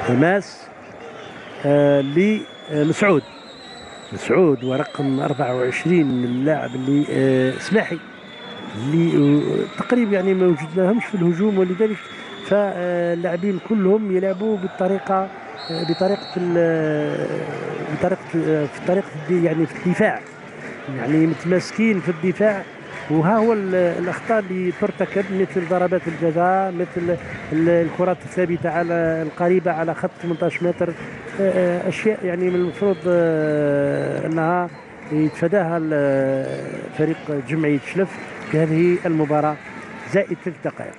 تماس آه لمسعود. مسعود ورقم 24 من اللاعب اللي آه سماحي اللي آه، تقريبا يعني ما وجدناهمش في الهجوم ولذلك فاللاعبين كلهم يلعبوا بالطريقة آه، بطريقة بطريقة آه، في طريقة يعني في الدفاع. يعني متماسكين في الدفاع وها هو الأخطاء اللي ترتكب مثل ضربات الجزاء مثل الكرات الثابتة على القريبة على خط 18 متر. أشياء يعني من المفروض أنها يتفاداها فريق جمعية شلف في هذه المباراة زائد ثلاث دقائق.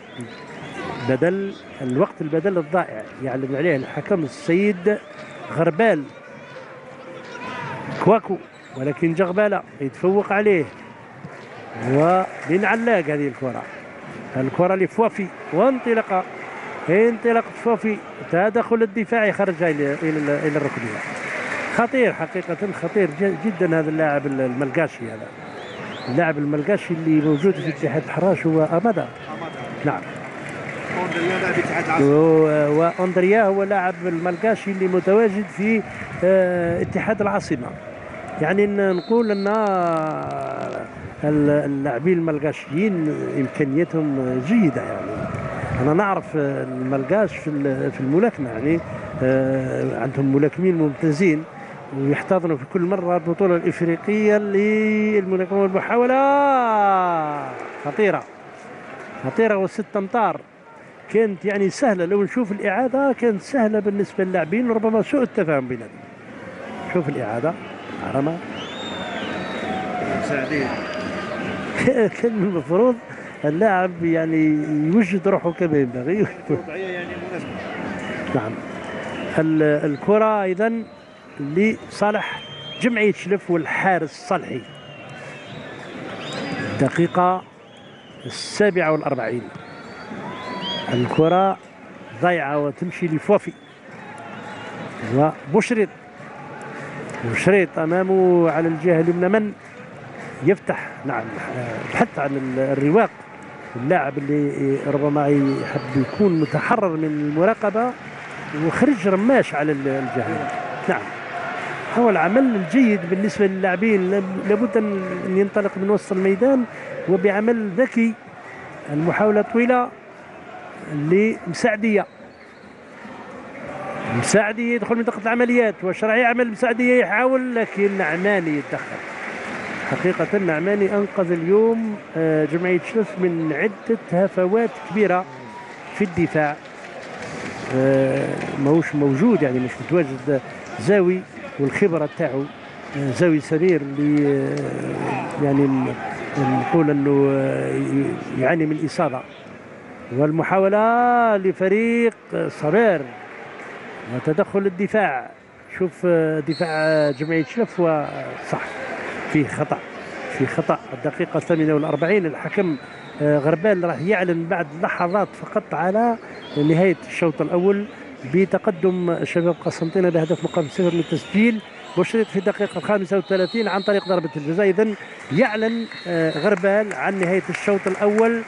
بدل الوقت البدل الضائع يعلم عليه الحكم السيد غربال. كواكو ولكن جغبالة يتفوق عليه. وبن علاق هذه الكرة. الكرة لفوفي وانطلق انطلق فوفي تدخل الدفاعي خرج إلى إلى الركنية. خطير حقيقة خطير جدا هذا اللاعب الملقاشي هذا. اللاعب الملقاشي اللي موجود في اتحاد الحراش هو امادا نعم. واندريا هو لاعب الملقاشي اللي متواجد في آه، اتحاد العاصمة. يعني نقول إن اللاعبين الملقاشيين امكانياتهم جيدة يعني. أنا نعرف الملقاش في الملاكمة يعني آه، عندهم ملاكمين ممتازين ويحتضنوا في كل مرة البطولة الإفريقية للملاكمه والمحاولة. خطيرة. خطيرة وست أمتار. كانت يعني سهلة. لو نشوف الإعادة كانت سهلة بالنسبة للاعبين وربما سوء التفاهم بينهم. شوف الإعادة. مساعدين. كان المفروض اللاعب يعني يوجد روحه كما ينبغي. يعني نعم الكرة أيضا لصالح جمعية شلف والحارس صالحي دقيقة السابعة والأربعين. الكرة ضيعة وتمشي لفوفي. وبشرط وشريط أمامه على الجهة اليمنى من؟ يفتح نعم بحث عن الرواق اللاعب اللي ربما يحب يكون متحرر من المراقبة وخرج رماش على الجهة. نعم. هو العمل الجيد بالنسبة للاعبين. لابد ان ينطلق من وسط الميدان وبعمل ذكي. المحاولة طويلة لمساعدية. مساعدية يدخل منطقة العمليات وشرعي عمل مساعدية يحاول لكن نعماني يتدخل حقيقة نعماني أنقذ اليوم آه، جمعية شلف من عدة هفوات كبيرة في الدفاع. آه، ماهوش موجود يعني مش متواجد. زاوي والخبرة تاعو آه، زاوي سرير اللي يعني نقول إنه يعاني من إصابة. والمحاولة لفريق صبير وتدخل الدفاع. شوف دفاع جمعية شلف صح فيه خطأ في خطأ. الدقيقة الثامنة والأربعين الحكم آه، غربال راح يعلن بعد لحظات فقط على نهاية الشوط الأول بتقدم شباب قسنطينة بهدف مقابل صفر للتسجيل. بشريط في الدقيقة الخامسة والثلاثين عن طريق ضربة الجزاء. إذا يعلن غربال عن نهاية الشوط الأول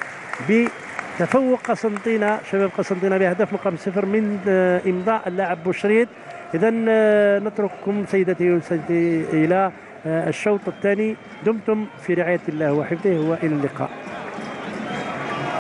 تفوق قسنطينة شباب قسنطينة بهدف مقام صفر من آه، إمضاء اللاعب بوشريد إذا آه، نترككم سيدتي وسيدتي إلى آه، الشوط الثاني دمتم في رعاية الله وحفظه وإلى اللقاء.